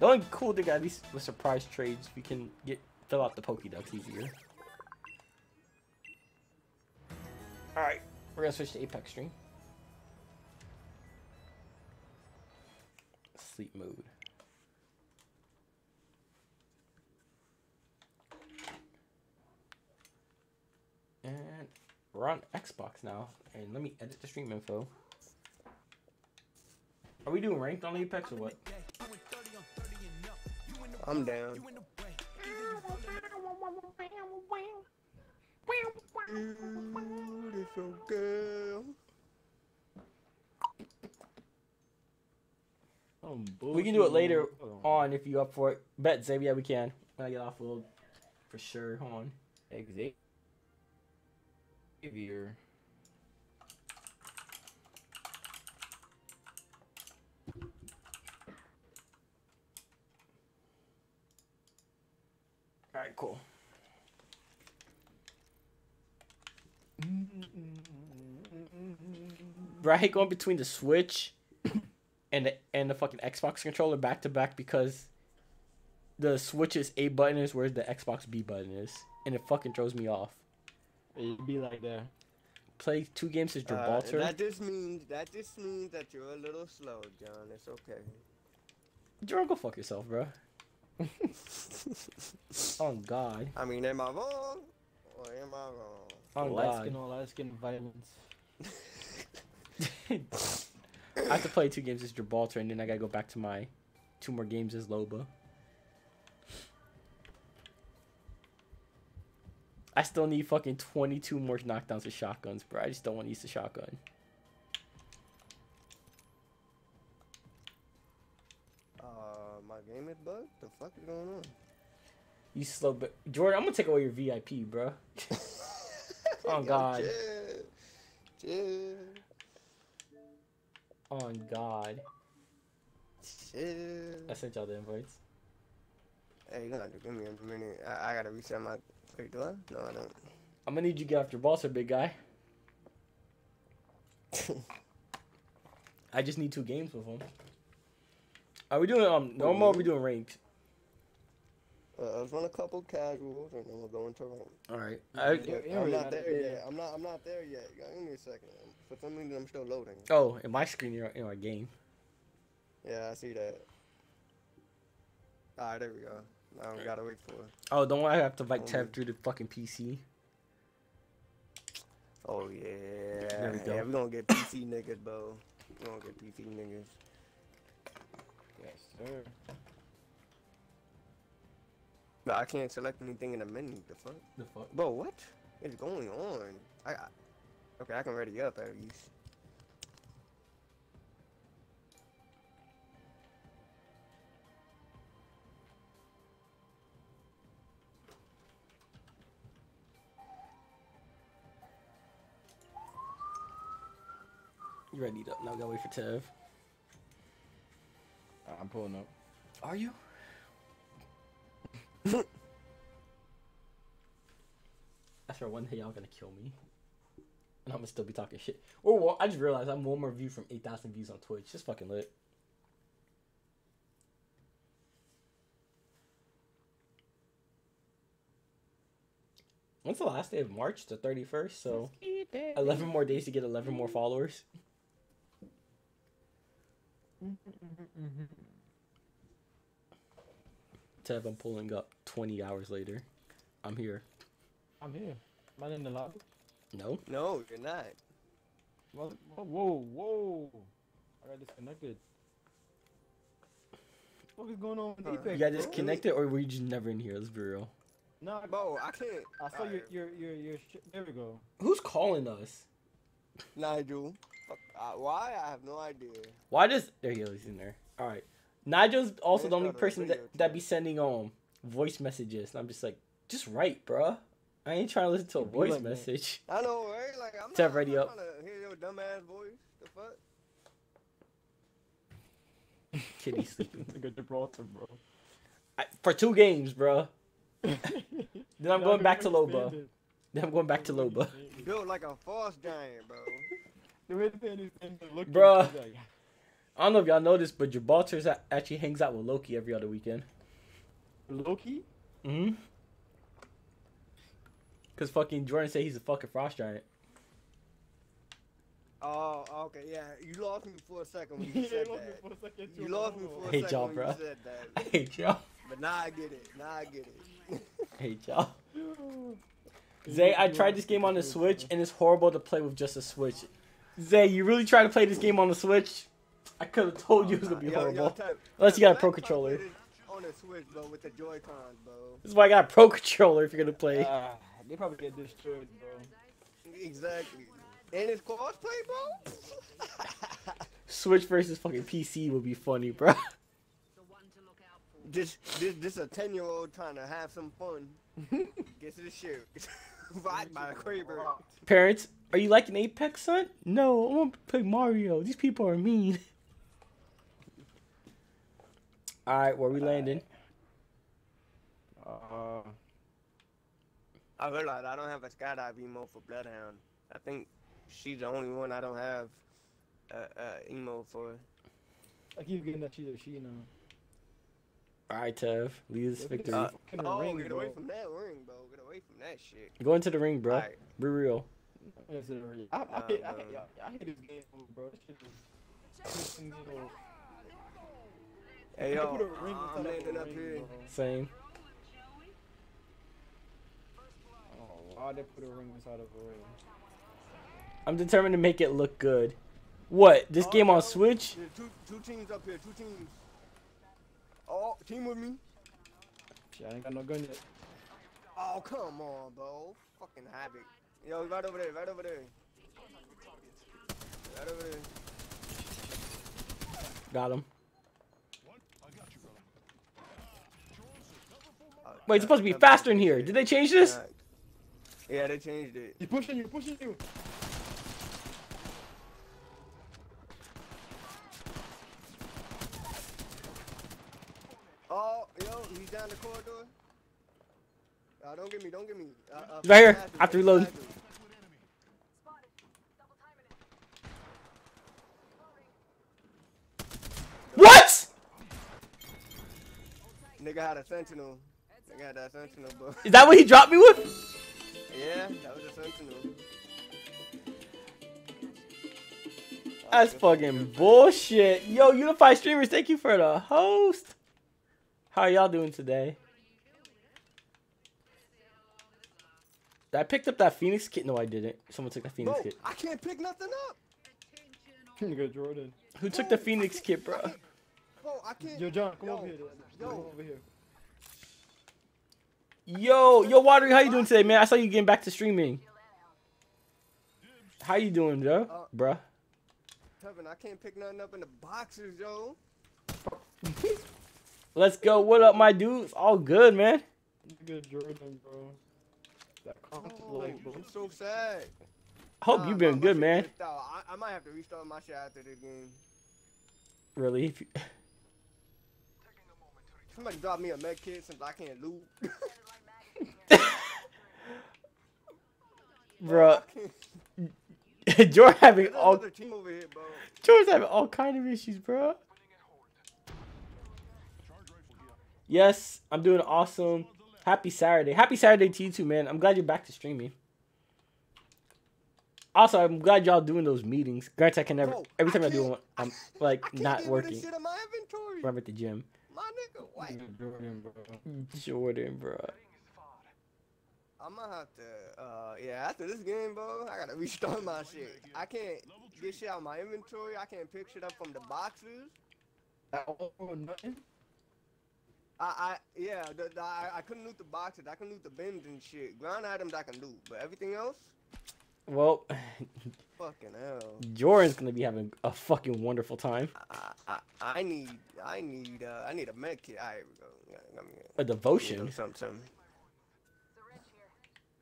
The only cool thing at least with surprise trades, we can get fill out the Pokédex easier. Alright, we're gonna switch to Apex Stream. Sleep mode. And we're on Xbox now. And let me edit the stream info. Are we doing ranked on Apex or what? I'm down. Beautiful girl. We can do it later on. on if you up for it. Bet Xavier, yeah, we can. When I get off, we'll for sure. Hold on. Xavier. Alright, cool. Bro, I hate going between the Switch and the and the fucking Xbox controller back to back because the Switch's A button is where the Xbox B button is, and it fucking throws me off. It'd be like that. Play two games as Uh, Gibraltar. that just means that just means that you're a little slow, John. It's okay. John, go fuck yourself, bro. Oh God. I mean, am I wrong or am I wrong? Oh light God. skin on light skin violence. I have to play two games as Gibraltar, and then I gotta go back to my two more games as Loba. I still need fucking 22 more knockdowns with shotguns, bro. I just don't want to use the shotgun. Uh, my game bugged. The fuck is going on? You slow, but Jordan, I'm gonna take away your VIP, bro. Oh, Yo, God. Chill. Chill. On God, Chill. I sent y'all the invites. Hey, you gotta have to give me a minute. I, I gotta reset my. Wait, do I? No, I don't. I'm gonna need you to get off your balls, big guy. I just need two games with him. Are we doing um normal? Or are we doing ranked? Uh, let's run a couple casuals and then we'll go into rank. All right. Yeah, I, I'm not not there there yet. yet. I'm not. I'm not there yet. Give me a second. For some reason, I'm still loading. oh, in my screen, you're in our game. Yeah, I see that. Alright, there we go. Now we gotta wait for it. Oh, don't worry, I have to like tab through the fucking PC. Oh yeah. There we go. Yeah, we gonna get PC niggas, bro. We gonna get PC niggas. Yes, sir. But I can't select anything in the menu. The fuck, The fuck? bro? What is going on? I, I okay. I can ready up at least. You ready up? Now gotta wait for Tev. I'm pulling up. Are you? I swear one day y'all gonna kill me. And I'm gonna still be talking shit. Or well, I just realized I'm one more view from 8,000 views on Twitch. Just fucking lit. When's the last day of March? The 31st? So 11 more days to get 11 more followers. Mm-hmm, mm-hmm, mm-hmm. Tev, I'm pulling up 20 hours later. I'm here. I'm here. Am I in the lobby? No? No, you're not. Whoa, whoa, whoa! I got disconnected. What is going on with Huh. Apex? You got disconnected, or were you just never in here? Let's be real. No, Bro, I can't. I saw your your your your. Sh- there we go. Who's calling us? Nigel. Fuck, uh, why? I have no idea. Why does there he is? In there. All right. Nigel's also the only person that that be sending um voice messages, and I'm just like, just write, bruh. I ain't trying to listen to a voice like that. message. I know, right? Like, I'm Tap not, ready I'm up. not trying to hear your dumb ass voice. The fuck? Kitty sleeping Look at Gibraltar, bro. I, for two games, bro. Then I'm Now going back to Loba. expanded. Then I'm going back to Loba. Built like a false giant, bro. The way they these things looking, Bruh. like, I don't know if y'all noticed, but Gibraltar's a- actually hangs out with Loki every other weekend. Loki? Mm-hmm. Cause fucking Jordan said he's a fucking frost giant. Oh, okay, yeah. You lost me for a second when Yeah, you said look that. for a second, You lost me for a Hey, second y'all, when bro. you said I that. hate y'all. But now I get it. Now I get it. I hate y'all. Zay, I tried this game on the Switch and it's horrible to play with just a Switch. Zay, you really try to play this game on the Switch? I could have told you it was gonna be Yo, yo, horrible. type- Unless you got a pro controller. this On the Switch, bro, with the Joy Cons, bro. This is why I got a pro controller if you're gonna play. Ah, they probably get destroyed, bro. Exactly. And it's cosplay, bro. Switch versus fucking PC would be funny, bro. this, this, this a ten year old trying to have some fun. Gets his shit. Right by the Kraber. Parents, are you liking Apex, son? No, I want to play Mario. These people are mean. Alright, where we landing? Uh, I realized I don't have a skydive emo for Bloodhound. I think she's the only one I don't have uh, uh, emo for. I keep getting that she's a she now. Alright, Tev. Lead us victory. this fucking Oh, ring, get away bro. from that ring, bro. Get away from that shit. Go into the ring, bro. Alright. Be real. Yes, it is. I, I, hate, I, I hate this game, bro. This shit is. Hey, yo, put a ring I'm inside of a landing up ring, here. bro. Same. Oh, why they put a ring inside of a ring? I'm determined to make it look good. What? This Oh, game on Switch? There's two, two teams up here. Two teams. Oh, team with me. Shit, I ain't got no gun yet. Oh, come on, bro. Fucking havoc. Yo, right over there. Right over there. Right over there. Got him. Wait, it's supposed to be faster in here. Did they change this? Yeah, they changed it. He's pushing you, pushing you. Oh, yo, he's down the corridor. Uh, don't get me, don't get me. Uh, uh, Right here, faster, after faster, reload. What? Nigga had a sentinel. Nigga had that sentinel, bro. Is that what he dropped me with? yeah, that was a sentinel. That's fucking bullshit. Yo, Unified Streamers, thank you for the host. How are y'all doing today? I picked up that Phoenix kit. No, I didn't. Someone took the Phoenix Bro, kit. I can't pick nothing up. Nigga Jordan. Who took the Phoenix kit, bro? Bro, I can't. Yo, John, come Yo, over here. yo. Come over here. Yo, yo, Watery, how you doing today, man? I saw you getting back to streaming. How you doing, Joe? Uh, Bruh. Kevin, I can't pick nothing up in the boxes, yo. Let's go. What up, my dudes? All good, man. Nigga Jordan, bro. That conflict, Oh, bro. I'm so sad. Hope Nah, you my- been good, man. I, I might have to restart my shit after this game. Really? Somebody drop me a med kit since I can't loot. Bruh. I can't- George having There's all another team over here, bro. George having all kind of issues, bro. Yes, I'm doing awesome. Happy Saturday. Happy Saturday to you too, man. I'm glad you're back to streaming. Also, I'm glad y'all doing those meetings. Granted, I can never. Bro, Every time I, do one, I'm like can't not get rid of working. shit in my inventory. when I'm at the gym. My nigga, wait. Nigga Jordan, bro. Jordan, bro. I'm gonna have to, uh, yeah, after this game, bro, I gotta restart my shit. I can't get shit out of my inventory. I can't pick shit up from the boxes. At all nothing? I, I yeah, the, the, I, I couldn't loot the boxes. I can loot the bins and shit. Ground items I can loot, but everything else, Well, fucking hell. Jordan's gonna be having a fucking wonderful time. I, I, I need, I need, uh, I need a med kit. All right, here we go. Yeah, let me, A devotion. something, something.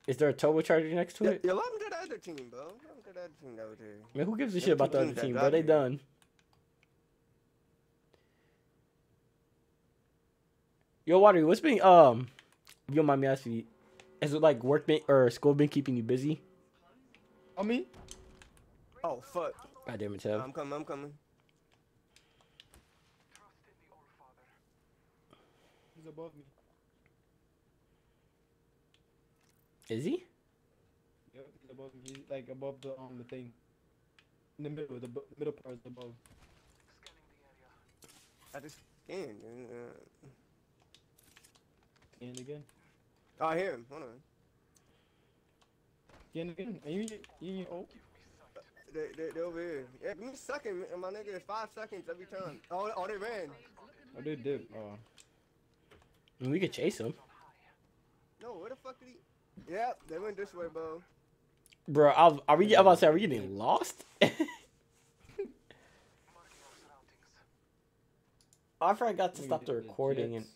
Is there a turbocharger next to Yeah, it? yeah, welcome to the other team, bro. Welcome to the other team over there. Man, who gives a Yeah, shit about the other team, bro? They done. Yo, Watery, what's been um? If you don't mind me asking, has it like work been or school been keeping you busy? On me? Oh fuck! God damn it, Tev. I'm coming. I'm coming. he's above me. Is he? Yep, he's above me. He's like above the um the thing. In the middle, the bu- middle part is above. I just scanned. Uh, And again. oh, I hear him. Hold on. Again, again. And you, you, you, oh. They, they, they over here. Yeah, give me a second, my nigga. Five seconds every time. Oh, oh, they ran. Oh, they did. Oh. I mean, we could chase him, No, where the fuck did he? Yep, they went this way, bro. bro. I was, are we? I'm about to say, are we getting lost? I forgot to stop the recording and Jets.